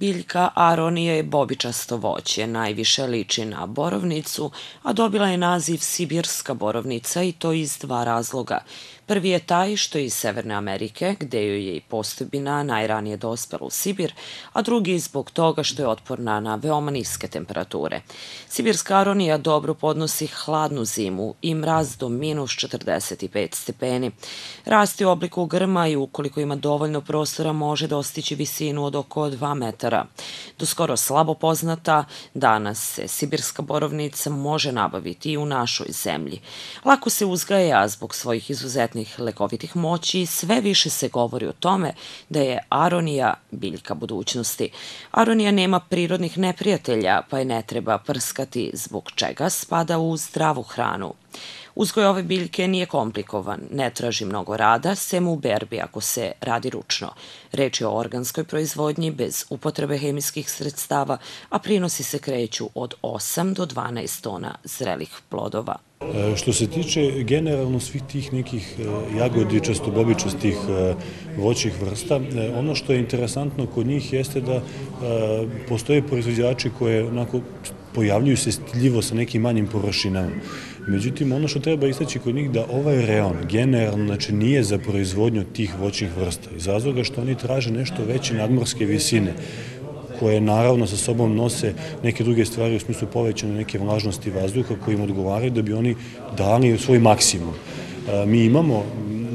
Biljka aronija je bobičasto voće, najviše liči na borovnicu, a dobila je naziv sibirska borovnica i to iz dva razloga. Prvi je taj što je iz Severne Amerike, gde joj je i postojbina najranije dospela u Sibir, a drugi zbog toga što je otporna na veoma niske temperature. Sibirska aronija dobro podnosi hladnu zimu i mraz do minus 45 stepeni. Rasti u obliku grma i ukoliko ima dovoljno prostora može dostići visinu od oko 2 metara. Do skoro slabo poznata, danas se sibirska borovnica može nabaviti i u našoj zemlji. Lako se uzgaja zbog svojih izuzetnih lekovitih moći, sve više se govori o tome da je aronija biljka budućnosti. Aronija nema prirodnih neprijatelja, pa je ne treba prskati, zbog čega spada u zdravu hranu. Uzgoj ove biljke nije komplikovan, ne traži mnogo rada, sem u berbi ako se radi ručno. Reč je o organskoj proizvodnji bez upotrebe hemijskih sredstava, a prinosi se kreću od 8 do 12 tona zrelih plodova. E, što se tiče generalno svih tih nekih e, jagodi, častobobičastih e, voćih vrsta, ono što je interesantno kod njih jeste da postoje proizvođači koje onako pojavljuju se stiljivo sa nekim manjim površinama. Međutim, ono što treba istaći kod njih da ovaj reon generalno znači, nije za proizvodnju tih voćnih vrsta, iz razloga što oni traže nešto veće nadmorske visine koje naravno sa sobom nose neke druge stvari u smislu povećane neke vlažnosti vazduha koji im odgovaraju da bi oni dali svoj maksimum. Mi imamo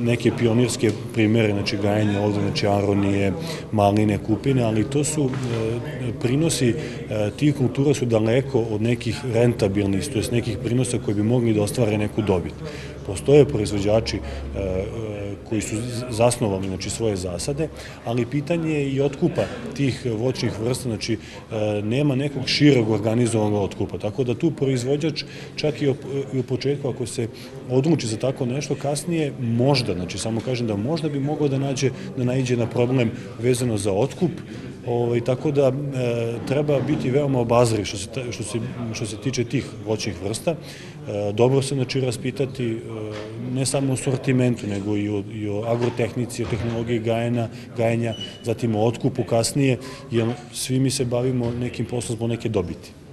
neke pionirske primere, znači gajanje ovde, znači aronije, maline, kupine, ali to su e, prinosi e, tih kultura su daleko od nekih rentabilnih, to je nekih prinosa koji bi mogli da ostvare neku dobit. Postoje proizvođači e, koji su zasnovali znači, svoje zasade, ali pitanje je i otkupa tih voćnih vrsta, znači nema nekog širog organizovanog otkupa, tako da tu proizvođač čak i u početku ako se odluči za tako nešto, kasnije možda, znači samo kažem da možda bi mogao da nađe, da naiđe na problem vezano za otkup, Ovaj, tako da e, treba biti veoma obazri što se, što se, što se tiče tih voćnih vrsta. E, dobro se znači raspitati e, ne samo o sortimentu, nego i o, i o agrotehnici, o tehnologiji gajena, gajenja, zatim o otkupu kasnije, jer svi mi se bavimo nekim poslom zbog neke dobiti.